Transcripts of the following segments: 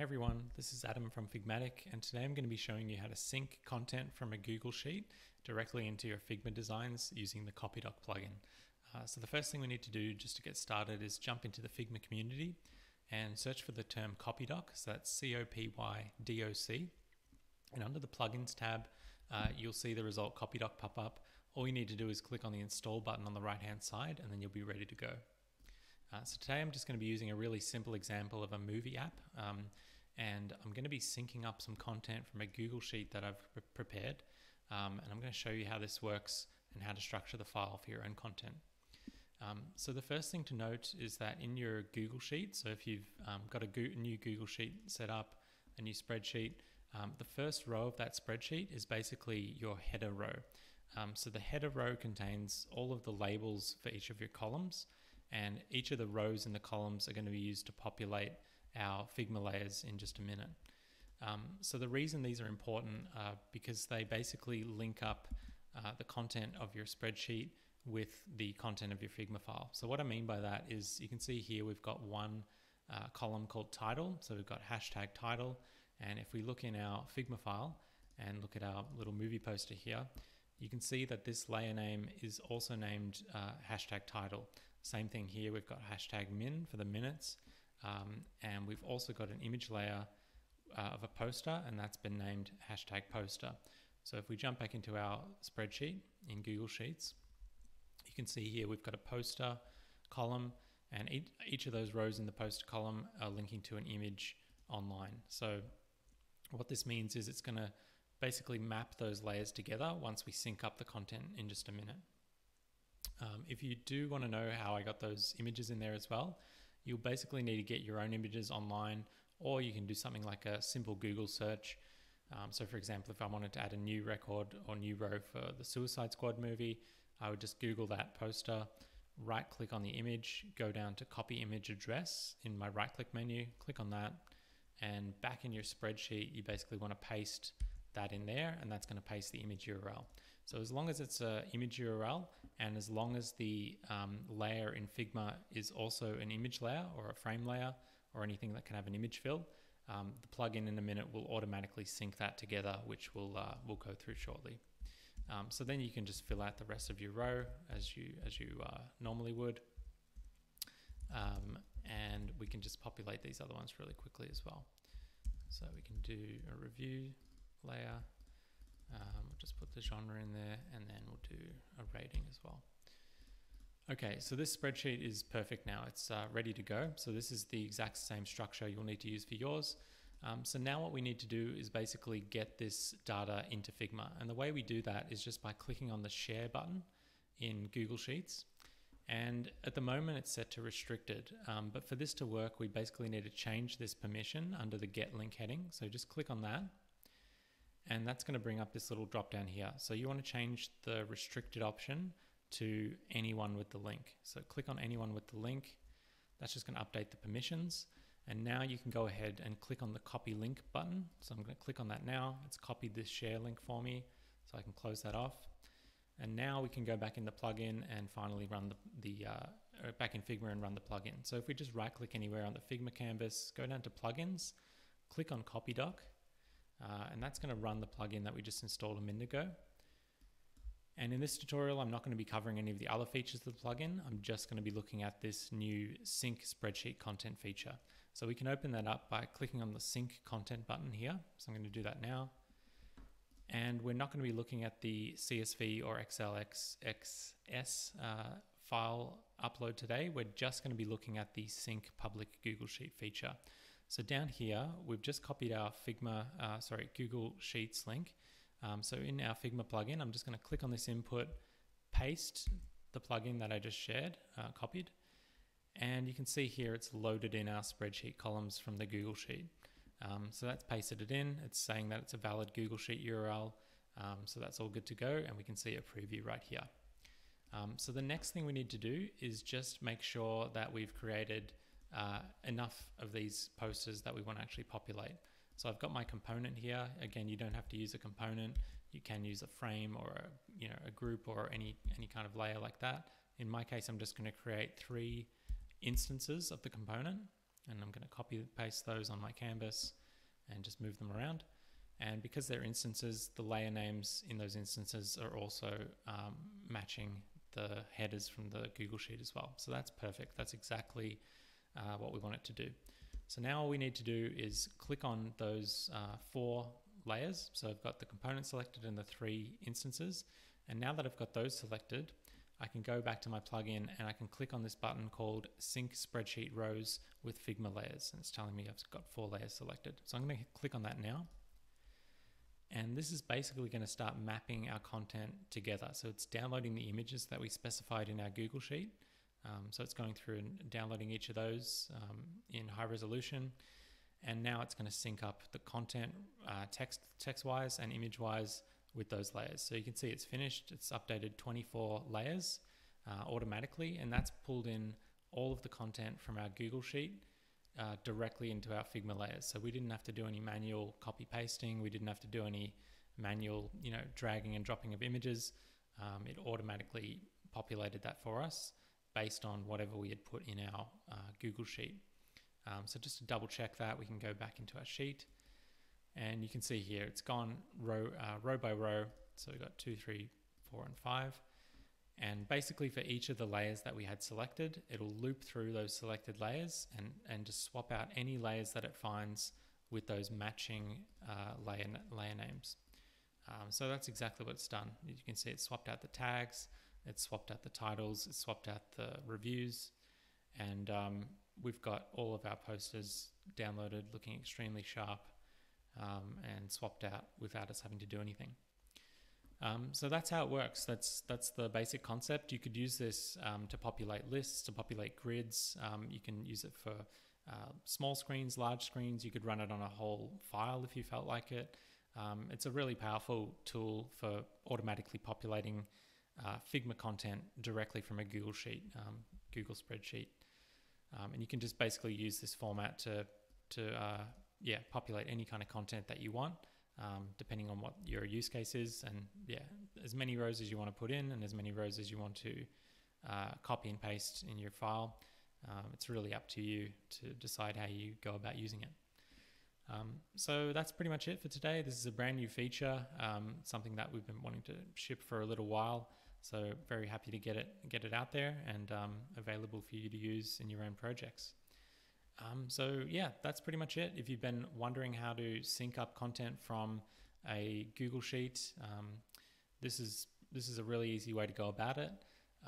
Hey everyone, this is Adam from Hypermatic, and today I'm going to be showing you how to sync content from a Google Sheet directly into your Figma designs using the CopyDoc plugin. Uh, so the first thing we need to do just to get started is jump into the Figma community and search for the term CopyDoc, so that's C-O-P-Y-D-O-C. And under the Plugins tab, uh, you'll see the result CopyDoc pop up. All you need to do is click on the Install button on the right-hand side, and then you'll be ready to go. Uh, so today I'm just going to be using a really simple example of a movie app um, and I'm going to be syncing up some content from a Google Sheet that I've pre prepared um, and I'm going to show you how this works and how to structure the file for your own content. Um, so the first thing to note is that in your Google Sheet, so if you've um, got a go new Google Sheet set up, a new spreadsheet, um, the first row of that spreadsheet is basically your header row. Um, so the header row contains all of the labels for each of your columns and each of the rows in the columns are going to be used to populate our Figma layers in just a minute. Um, so the reason these are important uh, because they basically link up uh, the content of your spreadsheet with the content of your Figma file. So what I mean by that is you can see here we've got one uh, column called title. So we've got hashtag title. And if we look in our Figma file and look at our little movie poster here, you can see that this layer name is also named uh, hashtag title. Same thing here, we've got hashtag min for the minutes, um, and we've also got an image layer uh, of a poster, and that's been named hashtag poster. So if we jump back into our spreadsheet in Google Sheets, you can see here we've got a poster column, and each, of those rows in the poster column are linking to an image online. So what this means is it's going to basically map those layers together once we sync up the content in just a minute. Um, if you do want to know how I got those images in there as well, you'll basically need to get your own images online, or you can do something like a simple Google search. Um, so, for example, if I wanted to add a new record or new row for the Suicide Squad movie, I would just Google that poster, right click on the image, go down to copy image address in my right click menu, click on that, and back in your spreadsheet, you basically want to paste that in there and that's going to paste the image URL. So as long as it's an image URL and as long as the um, layer in Figma is also an image layer or a frame layer or anything that can have an image fill, um, the plugin in a minute will automatically sync that together, which we'll, uh, we'll go through shortly. Um, so then you can just fill out the rest of your row as you, as you uh, normally would. Um, and we can just populate these other ones really quickly as well. So we can do a review layer. Um, we'll just put the genre in there and then we'll do a rating as well. Okay, so this spreadsheet is perfect now. It's uh, ready to go. So this is the exact same structure you'll need to use for yours. Um, so now what we need to do is basically get this data into Figma. And the way we do that is just by clicking on the share button in Google Sheets. And at the moment it's set to restricted. Um, but for this to work, we basically need to change this permission under the get link heading. So just click on that and that's going to bring up this little drop down here. So you want to change the restricted option to anyone with the link. So click on anyone with the link. That's just going to update the permissions. And now you can go ahead and click on the copy link button. So I'm going to click on that now. It's copied this share link for me. So I can close that off. And now we can go back in the plugin and finally run the, the uh, uh back in Figma and run the plugin. So if we just right click anywhere on the Figma canvas, go down to plugins, click on CopyDoc, uh, and that's going to run the plugin that we just installed a minute ago. And in this tutorial, I'm not going to be covering any of the other features of the plugin. I'm just going to be looking at this new sync spreadsheet content feature. So we can open that up by clicking on the sync content button here. So I'm going to do that now. And we're not going to be looking at the CSV or XLSX uh, file upload today. We're just going to be looking at the sync public Google Sheet feature. So down here, we've just copied our Figma, uh, sorry, Google Sheets link. Um, so in our Figma plugin, I'm just going to click on this input, paste the plugin that I just shared, uh, copied, and you can see here it's loaded in our spreadsheet columns from the Google Sheet. Um, so that's pasted it in. It's saying that it's a valid Google Sheet URL. Um, so that's all good to go, and we can see a preview right here. Um, so the next thing we need to do is just make sure that we've created uh, enough of these posters that we want to actually populate. So I've got my component here. Again, you don't have to use a component. You can use a frame or a, you know a group or any any kind of layer like that. In my case, I'm just going to create three instances of the component. and I'm going to copy paste those on my canvas and just move them around. And because they're instances, the layer names in those instances are also um, matching the headers from the Google Sheet as well. So that's perfect. That's exactly uh, what we want it to do. So now all we need to do is click on those uh, four layers. So I've got the component selected and the three instances. And now that I've got those selected, I can go back to my plugin and I can click on this button called Sync Spreadsheet Rows with Figma Layers. And it's telling me I've got four layers selected. So I'm going to click on that now. And this is basically going to start mapping our content together. So it's downloading the images that we specified in our Google Sheet. Um, so it's going through and downloading each of those um, in high resolution. And now it's going to sync up the content uh, text text wise and image wise with those layers. So you can see it's finished. It's updated 24 layers uh, automatically, and that's pulled in all of the content from our Google Sheet uh, directly into our Figma layers. So we didn't have to do any manual copy pasting. We didn't have to do any manual, you know, dragging and dropping of images. Um, it automatically populated that for us based on whatever we had put in our uh, Google Sheet. Um, so just to double check that, we can go back into our sheet and you can see here it's gone row, uh, row by row. So we've got two, three, four, and five. And basically for each of the layers that we had selected, it'll loop through those selected layers and, and just swap out any layers that it finds with those matching uh, layer, layer names. Um, so that's exactly what it's done. You can see it swapped out the tags, it swapped out the titles, it swapped out the reviews, and um, we've got all of our posters downloaded looking extremely sharp um, and swapped out without us having to do anything. Um, so that's how it works. That's that's the basic concept. You could use this um, to populate lists, to populate grids. Um, you can use it for uh, small screens, large screens. You could run it on a whole file if you felt like it. Um, it's a really powerful tool for automatically populating uh, Figma content directly from a Google Sheet, um, Google spreadsheet, um, and you can just basically use this format to to uh, yeah populate any kind of content that you want um, depending on what your use case is. And yeah, as many rows as you want to put in and as many rows as you want to uh, copy and paste in your file. Um, it's really up to you to decide how you go about using it. Um, so that's pretty much it for today. This is a brand new feature, um, something that we've been wanting to ship for a little while. So very happy to get it get it out there and um, available for you to use in your own projects. Um, so yeah, that's pretty much it. If you've been wondering how to sync up content from a Google Sheet, um, this is this is a really easy way to go about it.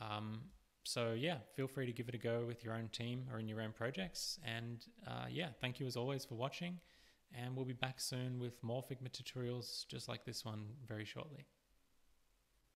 Um, so yeah, feel free to give it a go with your own team or in your own projects. And uh, yeah, thank you as always for watching. And we'll be back soon with more Figma tutorials just like this one very shortly.